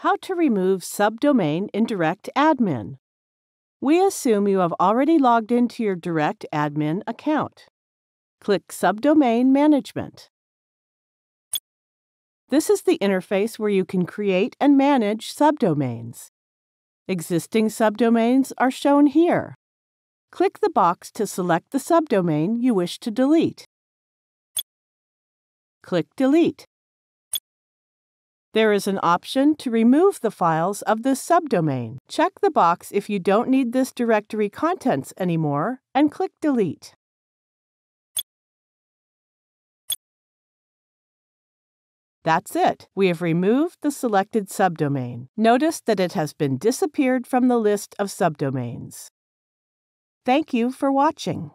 How to remove subdomain in Direct Admin. We assume you have already logged into your Direct Admin account. Click Subdomain Management. This is the interface where you can create and manage subdomains. Existing subdomains are shown here. Click the box to select the subdomain you wish to delete. Click Delete. There is an option to remove the files of this subdomain. Check the box if you don't need this directory contents anymore and click Delete. That's it. We have removed the selected subdomain. Notice that it has been disappeared from the list of subdomains. Thank you for watching.